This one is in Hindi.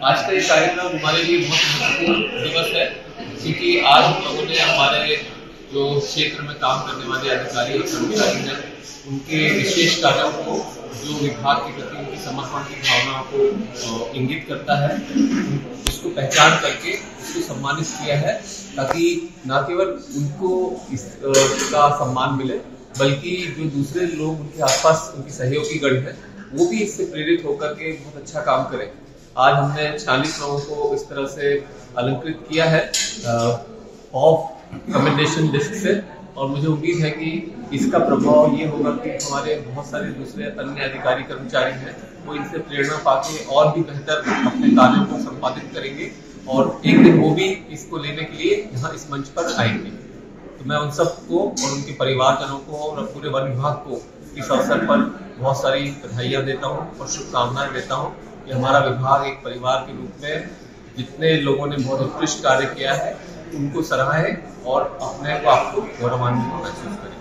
आज का ये कार्यक्रम हमारे लिए बहुत महत्वपूर्ण दिवस है, क्योंकि आज हम लोगों ने हमारे जो क्षेत्र में काम करने वाले अधिकारी और कर्मचारी हैं, उनके विशेष कार्यों को, जो विभाग के प्रति उनकी समर्पण की भावनाओं को इंगित करता है, उसको पहचान करके उसको सम्मानित किया है, ताकि न केवल उनको इसका सम्मान मिले, बल्कि जो दूसरे लोग उनके आसपास, उनकी सहयोगी गण है, वो भी इससे प्रेरित होकर के बहुत अच्छा काम करें। आज हमने छियालीस लोगों को इस तरह से अलंकृत किया है ऑफ़ कमेंडेशन लिस्ट से। और मुझे उम्मीद है कि इसका प्रभाव ये होगा कि हमारे बहुत सारे दूसरे अन्य अधिकारी कर्मचारी हैं, वो इनसे प्रेरणा पाके और भी बेहतर अपने कार्यों को संपादित करेंगे। और एक दिन वो भी इसको लेने के लिए यहाँ इस मंच पर आएँगे। तो मैं उन सबको और उनके परिवारजनों को और पूरे वन विभाग को इस अवसर पर बहुत सारी बधाइयाँ देता हूँ और शुभकामनाएँ देता हूँ। कि हमारा विभाग एक परिवार के रूप में जितने लोगों ने बहुत उत्कृष्ट कार्य किया है, उनको सराहें और अपने को आपको गौरवान्वित महसूस करें।